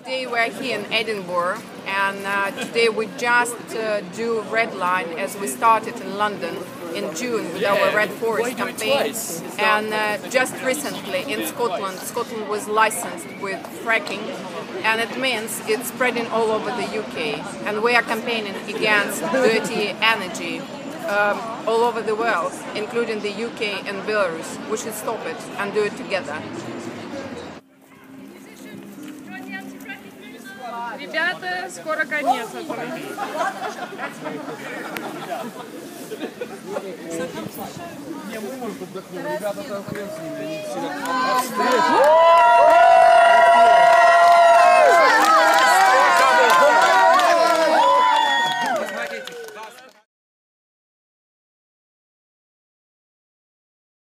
Today we're here in Edinburgh, and uh, today we just uh, do Red Line as we started in London in June with our Red Forest campaign. And uh, just recently in Scotland, Scotland was licensed with fracking, and it means it's spreading all over the UK. And we are campaigning against dirty energy. Um, all over the world, including the UK and Belarus. We should stop it and do it together. Ребята, скоро конец. Не, мы можем отдохнуть. Ребята там хрен с ними.